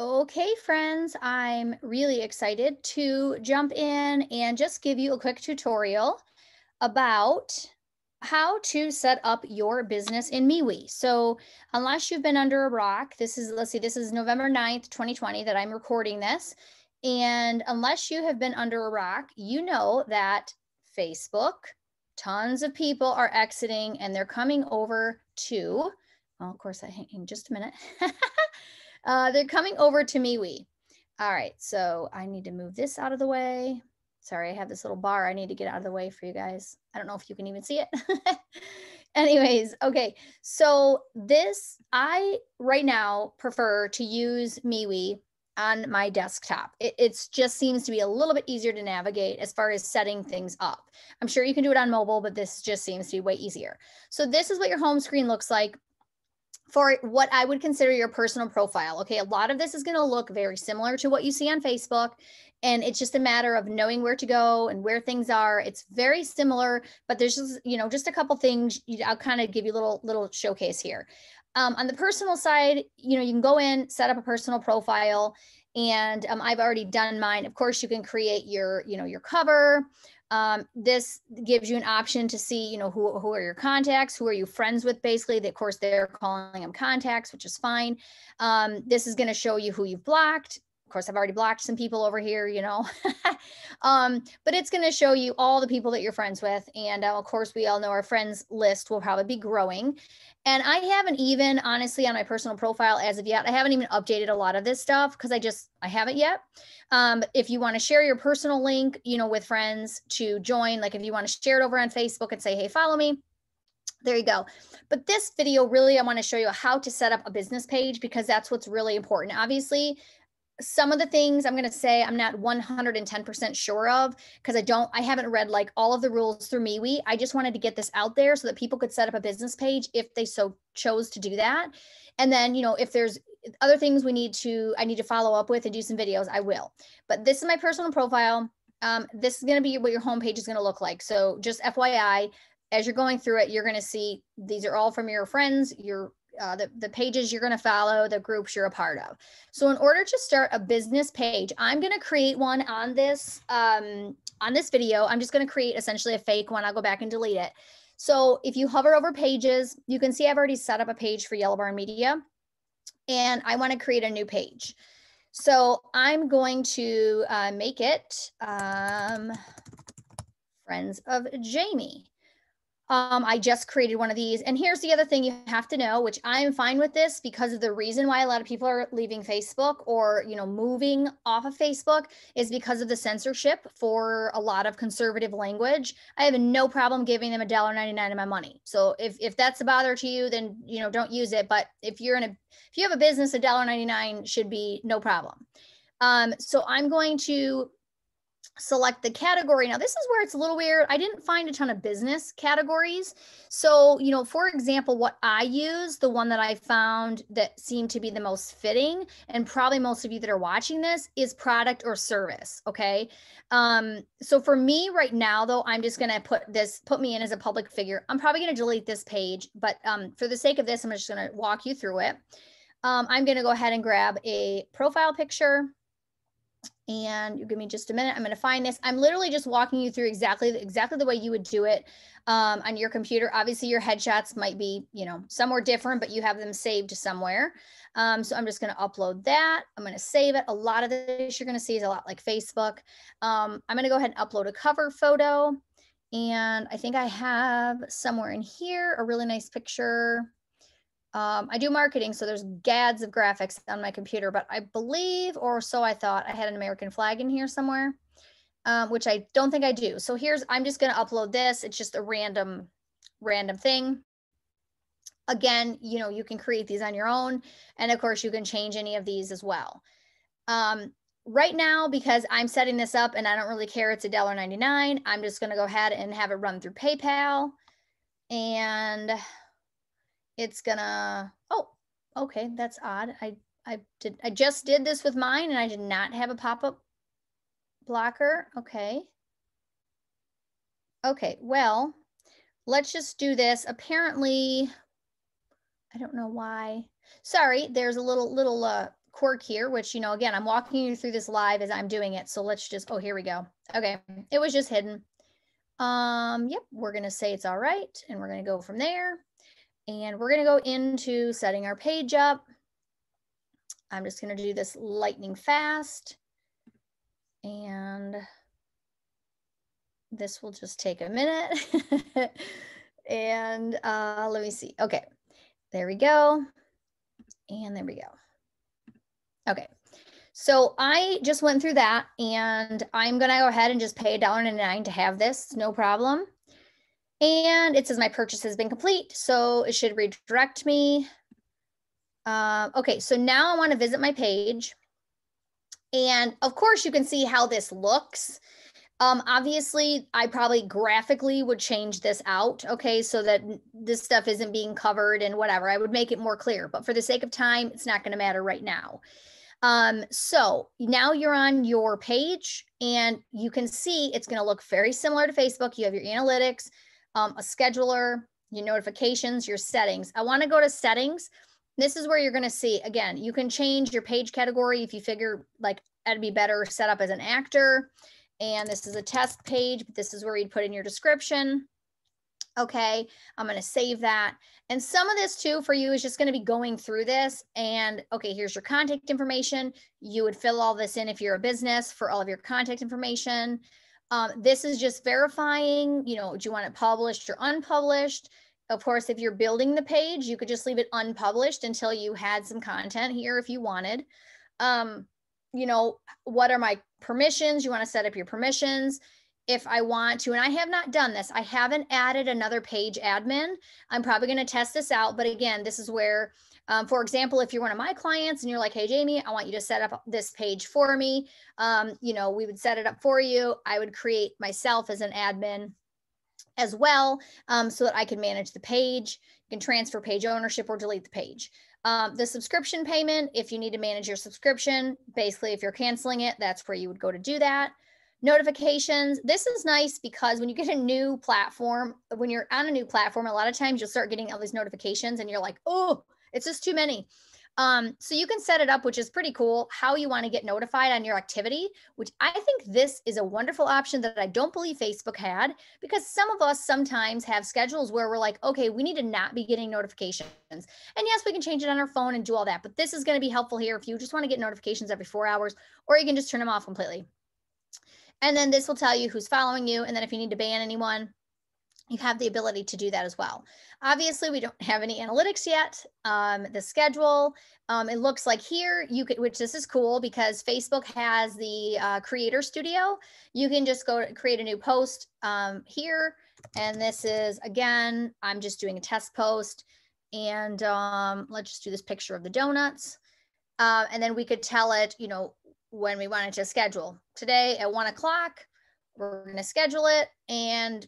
Okay, friends, I'm really excited to jump in and just give you a quick tutorial about how to set up your business in MeWe. So unless you've been under a rock, this is, let's see, this is November 9th, 2020 that I'm recording this. And unless you have been under a rock, you know that Facebook, tons of people are exiting and they're coming over to, well, of course, I hang just a minute. uh, they're coming over to MeWe. All right, so I need to move this out of the way. Sorry, I have this little bar I need to get out of the way for you guys. I don't know if you can even see it. Anyways, okay. So this, I right now prefer to use MeWe on my desktop. It it's just seems to be a little bit easier to navigate as far as setting things up. I'm sure you can do it on mobile, but this just seems to be way easier. So this is what your home screen looks like for what I would consider your personal profile. Okay, a lot of this is going to look very similar to what you see on Facebook. And it's just a matter of knowing where to go and where things are. It's very similar, but there's just, you know, just a couple things. I'll kind of give you a little little showcase here. Um, on the personal side, you know, you can go in, set up a personal profile, and um, I've already done mine. Of course, you can create your, you know, your cover, um, this gives you an option to see, you know, who, who are your contacts, who are you friends with, basically. Of course, they're calling them contacts, which is fine. Um, this is going to show you who you've blocked. Of course, I've already blocked some people over here, you know, um, but it's going to show you all the people that you're friends with. And uh, of course, we all know our friends list will probably be growing. And I haven't even, honestly, on my personal profile as of yet, I haven't even updated a lot of this stuff because I just, I haven't yet. Um, if you want to share your personal link, you know, with friends to join, like if you want to share it over on Facebook and say, hey, follow me, there you go. But this video, really, I want to show you how to set up a business page because that's what's really important. Obviously, some of the things I'm going to say I'm not 110% sure of because I don't, I haven't read like all of the rules through MeWe. I just wanted to get this out there so that people could set up a business page if they so chose to do that. And then, you know, if there's other things we need to, I need to follow up with and do some videos, I will. But this is my personal profile. Um, this is going to be what your homepage is going to look like. So just FYI, as you're going through it, you're going to see these are all from your friends, your uh, the, the pages you're going to follow, the groups you're a part of. So in order to start a business page, I'm going to create one on this um, on this video. I'm just going to create essentially a fake one. I'll go back and delete it. So if you hover over pages, you can see I've already set up a page for Yellow Barn Media and I want to create a new page. So I'm going to uh, make it um, Friends of Jamie. Um, I just created one of these. And here's the other thing you have to know, which I'm fine with this because of the reason why a lot of people are leaving Facebook or, you know, moving off of Facebook is because of the censorship for a lot of conservative language. I have no problem giving them a dollar ninety nine of my money. So if, if that's a bother to you, then, you know, don't use it. But if you're in a, if you have a business, a dollar ninety nine should be no problem. Um, so I'm going to select the category. Now, this is where it's a little weird. I didn't find a ton of business categories. So, you know, for example, what I use, the one that I found that seemed to be the most fitting, and probably most of you that are watching this, is product or service. Okay. Um, so for me right now, though, I'm just going to put this, put me in as a public figure. I'm probably going to delete this page, but um, for the sake of this, I'm just going to walk you through it. Um, I'm going to go ahead and grab a profile picture and you give me just a minute. I'm going to find this. I'm literally just walking you through exactly exactly the way you would do it um, on your computer. Obviously, your headshots might be you know somewhere different, but you have them saved somewhere. Um, so I'm just going to upload that. I'm going to save it. A lot of this you're going to see is a lot like Facebook. Um, I'm going to go ahead and upload a cover photo. And I think I have somewhere in here a really nice picture. Um, I do marketing, so there's gads of graphics on my computer, but I believe, or so I thought, I had an American flag in here somewhere, um, which I don't think I do. So here's, I'm just going to upload this. It's just a random, random thing. Again, you know, you can create these on your own. And of course, you can change any of these as well. Um, right now, because I'm setting this up and I don't really care, it's a dollar ninety nine. I'm just going to go ahead and have it run through PayPal. And it's gonna, oh, okay, that's odd. I, I did, I just did this with mine and I did not have a pop-up blocker. Okay. Okay, well, let's just do this. Apparently, I don't know why. sorry, there's a little, little uh, quirk here, which, you know, again, I'm walking you through this live as I'm doing it. So let's just, oh, here we go. Okay. It was just hidden. Um, yep. We're to say it's all right. And we're to go from there. And we're going to go into setting our page up. I'm just going to do this lightning fast. And this will just take a minute. and uh, let me see. Okay, there we go. And there we go. Okay, so I just went through that and I'm gonna go ahead and just pay $1.99 to have this, no problem. And it says my purchase has been complete, so it should redirect me. Uh, okay, so now I wanna visit my page. And of course you can see how this looks. Um, obviously, I probably graphically would change this out, okay, so that this stuff isn't being covered and whatever. I would make it more clear, but for the sake of time, it's not going to matter right now. Um, so now you're on your page and you can see it's going to look very similar to Facebook. You have your analytics, um, a scheduler, your notifications, your settings. I want to go to settings. This is where you're going to see again, you can change your page category if you figure like it'd be better set up as an actor and this is a test page, but this is where you'd put in your description. Okay, I'm going to save that. And some of this too for you is just going to be going through this and okay, here's your contact information. You would fill all this in if you're a business for all of your contact information. Um, this is just verifying, you know, do you want it published or unpublished? Of course, if you're building the page, you could just leave it unpublished until you had some content here if you wanted. Um, you know, what are my permissions? You want to set up your permissions. If I want to, and I have not done this, I haven't added another page admin. I'm probably going to test this out. But again, this is where, um, for example, if you're one of my clients and you're like, hey, Jamie, I want you to set up this page for me, um, you know, we would set it up for you. I would create myself as an admin as well um, so that I can manage the page. You can transfer page ownership or delete the page. Um, the subscription payment, if you need to manage your subscription, basically, if you're canceling it, that's where you would go to do that. Notifications. This is nice because when you get a new platform, when you're on a new platform, a lot of times you'll start getting all these notifications and you're like, oh, it's just too many. Um, so you can set it up, which is pretty cool, how you want to get notified on your activity, which I think this is a wonderful option that I don't believe Facebook had because some of us sometimes have schedules where we're like, okay, we need to not be getting notifications. And yes, we can change it on our phone and do all that, but this is going to be helpful here if you just want to get notifications every four hours, or you can just turn them off completely. And then this will tell you who's following you. And then if you need to ban anyone, you have the ability to do that as well. Obviously, we don't have any analytics yet. Um, the schedule, um, it looks like here, you could, which this is cool because Facebook has the uh, creator studio. You can just go create a new post um, here. And this is, again, I'm just doing a test post. And um, let's just do this picture of the donuts. Uh, and then we could tell it, you know, when we wanted to schedule. Today at one o'clock, we're going to schedule it. And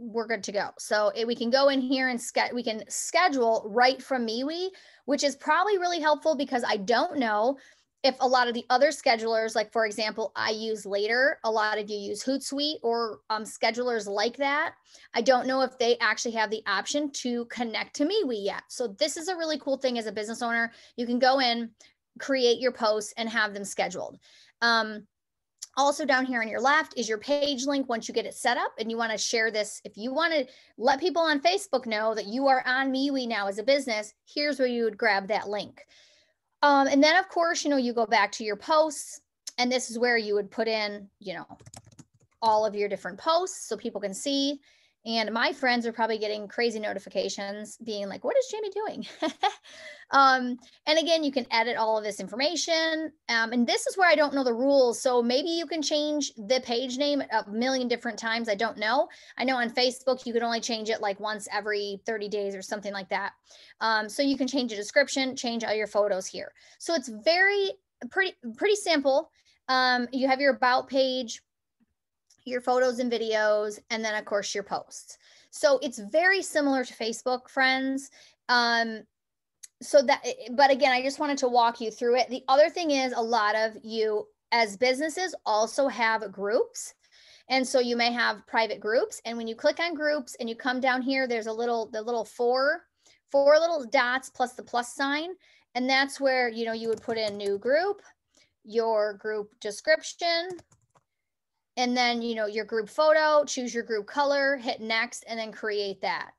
we're good to go. So it, we can go in here and ske- we can schedule right from MeWe, which is probably really helpful because I don't know if a lot of the other schedulers, like for example, I use later, a lot of you use Hootsuite or um, schedulers like that. I don't know if they actually have the option to connect to MeWe yet. So this is a really cool thing as a business owner. You can go in, create your posts and have them scheduled. Um, also down here on your left is your page link once you get it set up and you want to share this. If you want to let people on Facebook know that you are on MeWe now as a business, here's where you would grab that link. Um, and then of course, you know, you go back to your posts and this is where you would put in, you know, all of your different posts so people can see. And my friends are probably getting crazy notifications being like, what is Jamie doing? um, and again, you can edit all of this information. Um, and this is where I don't know the rules. So maybe you can change the page name a million different times. I don't know. I know on Facebook, you can only change it like once every 30 days or something like that. Um, so you can change a description, change all your photos here. So it's very, pretty, pretty simple. Um, you have your about page your photos and videos, and then of course your posts. So it's very similar to Facebook, friends. Um, so that, eh, but again, I just wanted to walk you through it. The other thing is a lot of you as businesses also have groups. And so you may have private groups. And when you click on groups and you come down here, there's a little, the little four, four little dots plus the plus sign. And that's where, you know, you would put in new group, your group description, and then, you know, your group photo, choose your group color, hit next, and then create that.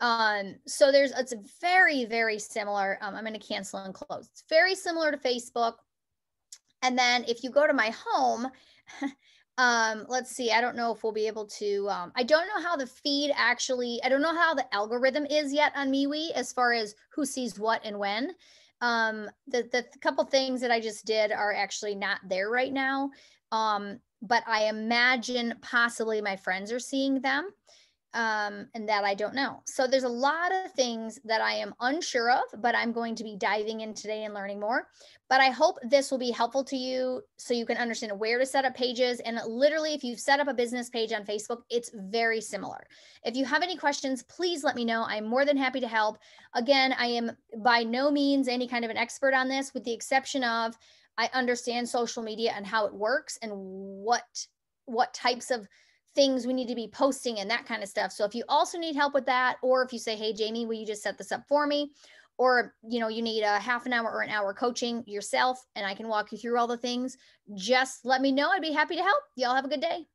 Um, so there's, it's very, very similar. Um, I'm going to cancel and close. It's very similar to Facebook. And then if you go to my home, um, let's see, I don't know if we'll be able to, um, I don't know how the feed actually, I don't know how the algorithm is yet on MeWe as far as who sees what and when. Um, the, the couple things that I just did are actually not there right now. Um, but I imagine possibly my friends are seeing them um, and that I don't know. So there's a lot of things that I am unsure of, but I'm going to be diving in today and learning more. But I hope this will be helpful to you so you can understand where to set up pages. And literally, if you've set up a business page on Facebook, it's very similar. If you have any questions, please let me know. I'm more than happy to help. Again, I am by no means any kind of an expert on this, with the exception of I understand social media and how it works and what what types of things we need to be posting and that kind of stuff. So if you also need help with that, or if you say, hey, Jamie, will you just set this up for me? Or, you know, you need a half an hour or an hour coaching yourself and I can walk you through all the things, just let me know. I'd be happy to help. Y'all have a good day.